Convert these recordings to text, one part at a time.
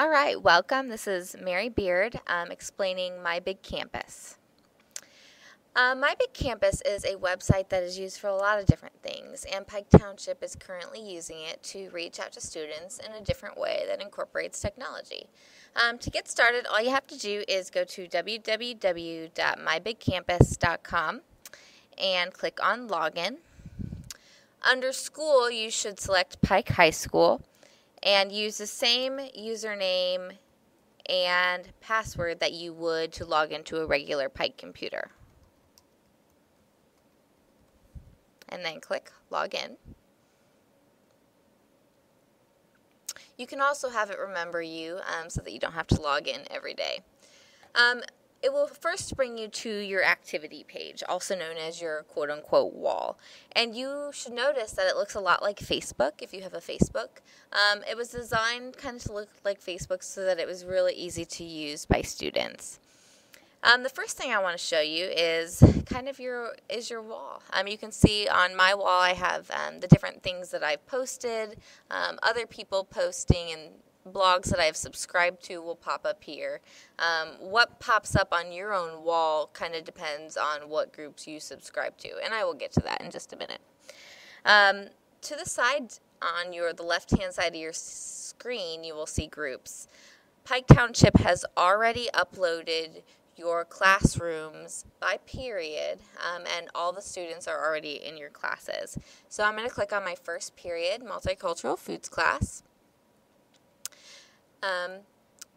All right, welcome. This is Mary Beard um, explaining My Big Campus. Uh, My Big Campus is a website that is used for a lot of different things, and Pike Township is currently using it to reach out to students in a different way that incorporates technology. Um, to get started, all you have to do is go to www.mybigcampus.com and click on Login. Under School, you should select Pike High School and use the same username and password that you would to log into a regular Pike computer. and then click Login. You can also have it remember you um, so that you don't have to log in every day. Um, it will first bring you to your activity page, also known as your quote unquote wall. And you should notice that it looks a lot like Facebook if you have a Facebook. Um, it was designed kind of to look like Facebook so that it was really easy to use by students. Um, the first thing I want to show you is kind of your is your wall. Um, you can see on my wall I have um, the different things that I've posted, um, other people posting, and blogs that I've subscribed to will pop up here. Um, what pops up on your own wall kind of depends on what groups you subscribe to, and I will get to that in just a minute. Um, to the side on your the left hand side of your screen, you will see groups. Pike Township has already uploaded your classrooms by period, um, and all the students are already in your classes. So I'm going to click on my first period, multicultural foods class. Um,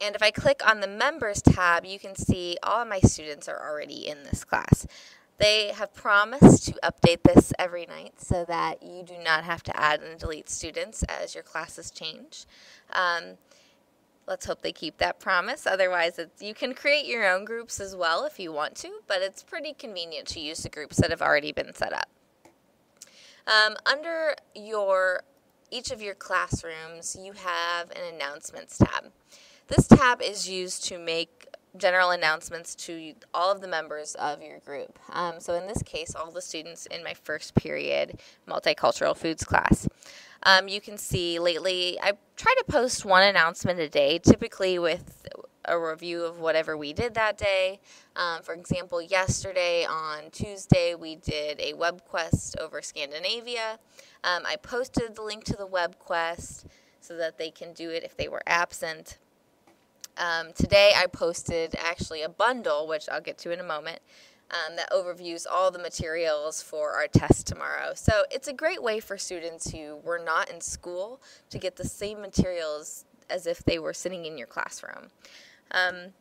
and if I click on the members tab, you can see all my students are already in this class. They have promised to update this every night so that you do not have to add and delete students as your classes change. Um, let's hope they keep that promise. Otherwise, you can create your own groups as well if you want to, but it's pretty convenient to use the groups that have already been set up. Um, under your each of your classrooms, you have an announcements tab. This tab is used to make general announcements to all of the members of your group. Um, so in this case, all the students in my first period multicultural foods class. Um, you can see lately, I try to post one announcement a day, typically with a review of whatever we did that day. Um, for example, yesterday on Tuesday, we did a web quest over Scandinavia. Um, I posted the link to the web quest so that they can do it if they were absent. Um, today, I posted actually a bundle, which I'll get to in a moment, um, that overviews all the materials for our test tomorrow. So it's a great way for students who were not in school to get the same materials as if they were sitting in your classroom. Um,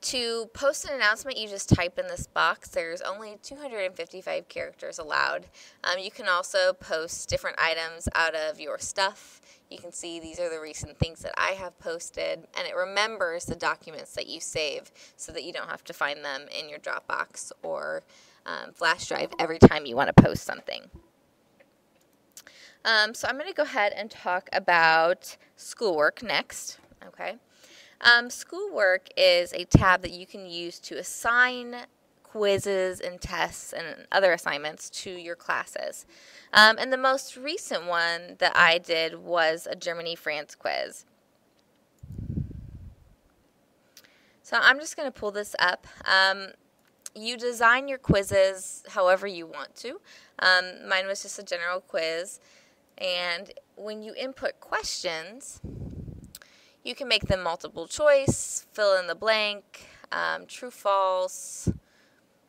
to post an announcement, you just type in this box. There's only 255 characters allowed. Um, you can also post different items out of your stuff. You can see these are the recent things that I have posted, and it remembers the documents that you save so that you don't have to find them in your Dropbox or um, flash drive every time you want to post something. Um, so I'm going to go ahead and talk about schoolwork next. Okay. Um, schoolwork is a tab that you can use to assign quizzes and tests and other assignments to your classes. Um, and the most recent one that I did was a Germany France quiz. So I'm just going to pull this up. Um, you design your quizzes however you want to. Um, mine was just a general quiz. And when you input questions, you can make them multiple choice, fill in the blank, um, true, false.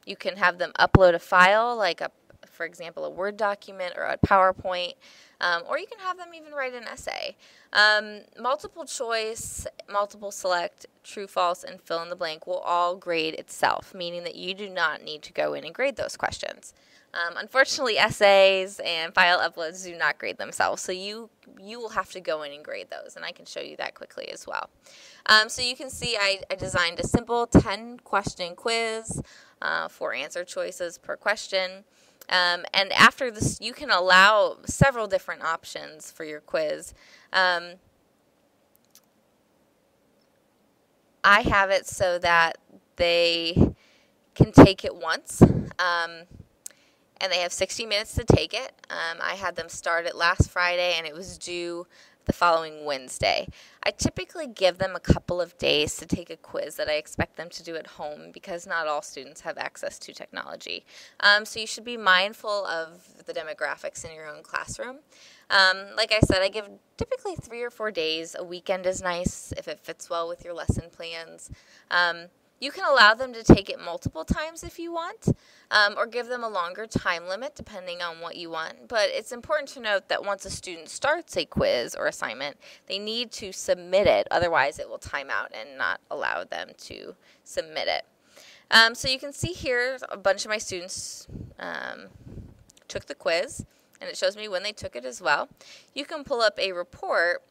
You can have them upload a file, like a, for example, a Word document or a PowerPoint, um, or you can have them even write an essay. Um, multiple choice, multiple select, true, false, and fill in the blank will all grade itself, meaning that you do not need to go in and grade those questions. Um, unfortunately, essays and file uploads do not grade themselves, so you you will have to go in and grade those, and I can show you that quickly as well. Um, so you can see I, I, designed a simple 10 question quiz, uh, for answer choices per question. Um, and after this, you can allow several different options for your quiz. Um, I have it so that they can take it once. Um, and they have 60 minutes to take it. Um, I had them start it last Friday, and it was due the following Wednesday. I typically give them a couple of days to take a quiz that I expect them to do at home because not all students have access to technology. Um, so you should be mindful of the demographics in your own classroom. Um, like I said, I give typically three or four days. A weekend is nice if it fits well with your lesson plans. Um, you can allow them to take it multiple times if you want, um, or give them a longer time limit depending on what you want. But it's important to note that once a student starts a quiz or assignment, they need to submit it, otherwise, it will time out and not allow them to submit it. Um, so you can see here a bunch of my students um, took the quiz, and it shows me when they took it as well. You can pull up a report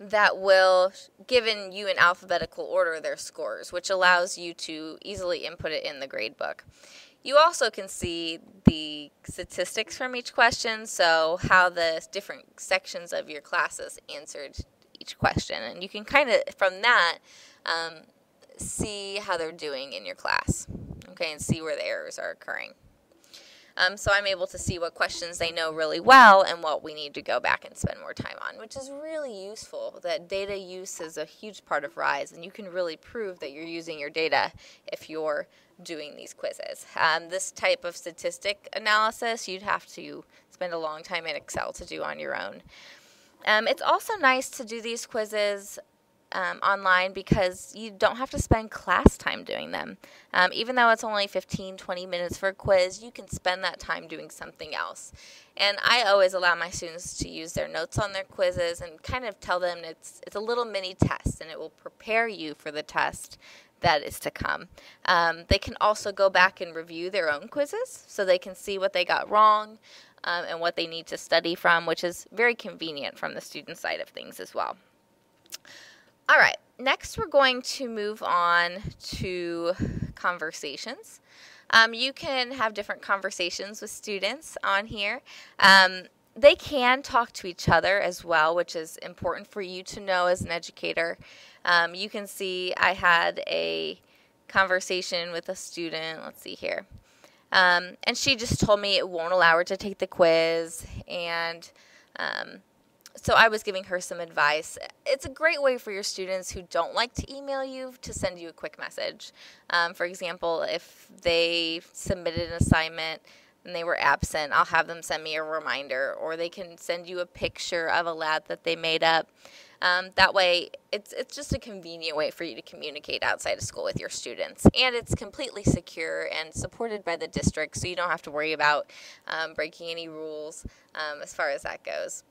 that will given you in alphabetical order their scores, which allows you to easily input it in the gradebook. You also can see the statistics from each question, so how the different sections of your classes answered each question. And you can kind of, from that, um, see how they're doing in your class, okay, and see where the errors are occurring. Um, so I'm able to see what questions they know really well and what we need to go back and spend more time on, which is really useful. That data use is a huge part of RISE, and you can really prove that you're using your data if you're doing these quizzes. Um, this type of statistic analysis you'd have to spend a long time in Excel to do on your own. Um, it's also nice to do these quizzes um, online because you don't have to spend class time doing them. Um, even though it's only 15, 20 minutes for a quiz, you can spend that time doing something else. And I always allow my students to use their notes on their quizzes and kind of tell them it's, it's a little mini test and it will prepare you for the test that is to come. Um, they can also go back and review their own quizzes so they can see what they got wrong um, and what they need to study from, which is very convenient from the student side of things as well. Next we're going to move on to conversations. Um, you can have different conversations with students on here. Um, they can talk to each other as well, which is important for you to know as an educator. Um, you can see I had a conversation with a student. Let's see here. Um, and she just told me it won't allow her to take the quiz. And um, so I was giving her some advice. It's a great way for your students who don't like to email you to send you a quick message. Um, for example, if they submitted an assignment and they were absent, I'll have them send me a reminder, or they can send you a picture of a lab that they made up. Um, that way, it's it's just a convenient way for you to communicate outside of school with your students, and it's completely secure and supported by the district, so you don't have to worry about um, breaking any rules um, as far as that goes.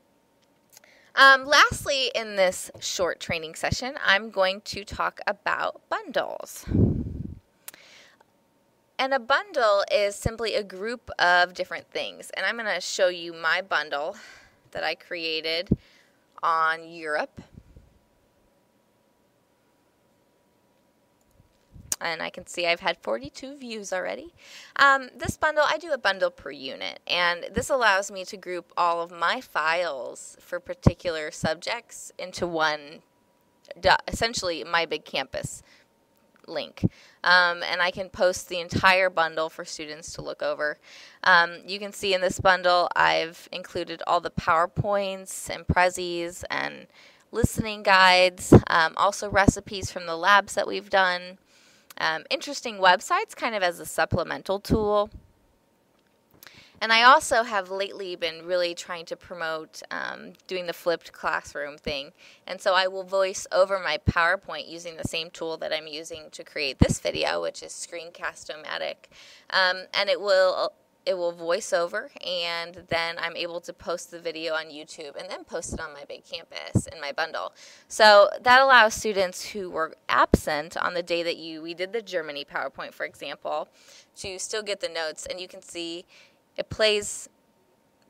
Um, lastly, in this short training session, I'm going to talk about bundles. And a bundle is simply a group of different things. And I'm going to show you my bundle that I created on Europe. And I can see I've had 42 views already. Um, this bundle, I do a bundle per unit, and this allows me to group all of my files for particular subjects into one, essentially my big campus link. Um, and I can post the entire bundle for students to look over. Um, you can see in this bundle I've included all the PowerPoints and Prezis and listening guides, um, also recipes from the labs that we've done, um, interesting websites kind of as a supplemental tool. And I also have lately been really trying to promote um, doing the flipped classroom thing. And so I will voice over my PowerPoint using the same tool that I'm using to create this video, which is Screencast-O-Matic. Um, and it will it will voice over and then I'm able to post the video on YouTube and then post it on my big campus in my bundle. So that allows students who were absent on the day that you we did the Germany PowerPoint for example to still get the notes and you can see it plays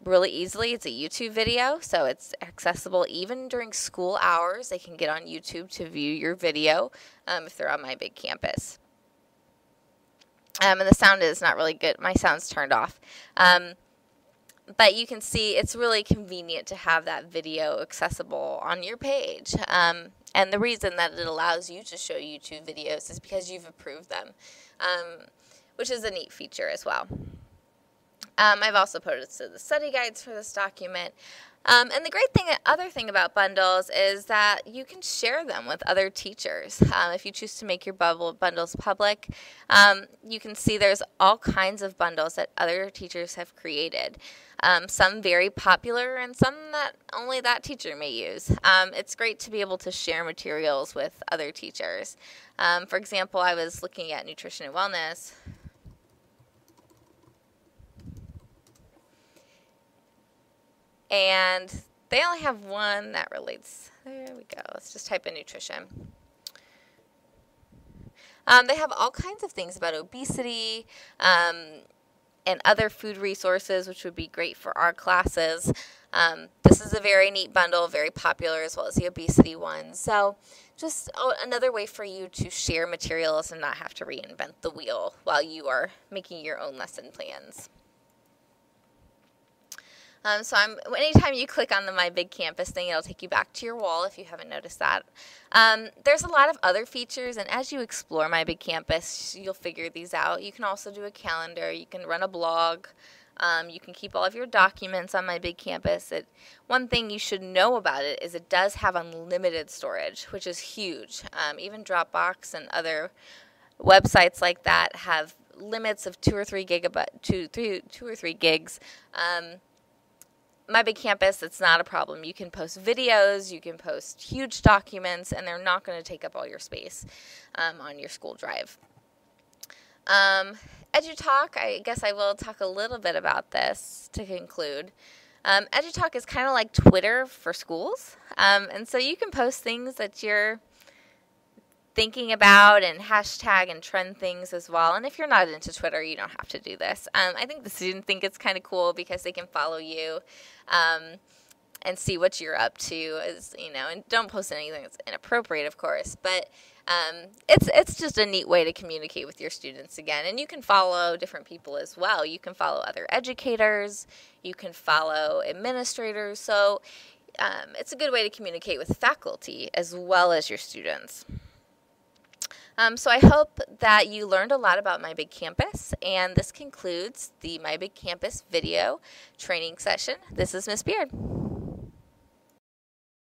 really easily. It's a YouTube video, so it's accessible even during school hours. They can get on YouTube to view your video um, if they're on my big campus. Um, and the sound is not really good. My sound's turned off. Um, but you can see it's really convenient to have that video accessible on your page. Um, and the reason that it allows you to show YouTube videos is because you've approved them, um, which is a neat feature as well. Um, I've also posted the study guides for this document. Um, and the great thing, other thing about bundles is that you can share them with other teachers. Um, if you choose to make your bubble bundles public, um, you can see there's all kinds of bundles that other teachers have created. Um, some very popular and some that only that teacher may use. Um, it's great to be able to share materials with other teachers. Um, for example, I was looking at nutrition and wellness. And they only have one that relates. There we go. Let's just type in nutrition. Um, they have all kinds of things about obesity um, and other food resources, which would be great for our classes. Um, this is a very neat bundle, very popular, as well as the obesity one. So, just oh, another way for you to share materials and not have to reinvent the wheel while you are making your own lesson plans. Um, so I'm anytime you click on the My Big Campus thing, it'll take you back to your wall if you haven't noticed that. Um, there's a lot of other features, and as you explore My Big Campus, you'll figure these out. You can also do a calendar. You can run a blog. Um, you can keep all of your documents on My Big Campus. It, one thing you should know about it is it does have unlimited storage, which is huge. Um, even Dropbox and other websites like that have limits of two or three gigabyte, two, three, two or three gigs. Um, my big campus, it's not a problem. You can post videos, you can post huge documents, and they're not going to take up all your space um, on your school drive. Um, EduTalk, I guess I will talk a little bit about this to conclude. Um, EduTalk is kind of like Twitter for schools, um, and so you can post things that you're thinking about and hashtag and trend things as well. And if you're not into Twitter, you don't have to do this. Um, I think the students think it's kind of cool because they can follow you um, and see what you're up to. As you know, and don't post anything that's inappropriate, of course. But um, it's it's just a neat way to communicate with your students again. And you can follow different people as well. You can follow other educators. You can follow administrators. So. Um, it's a good way to communicate with faculty as well as your students. Um, so I hope that you learned a lot about My Big Campus, and this concludes the My Big Campus video training session. This is Miss Beard.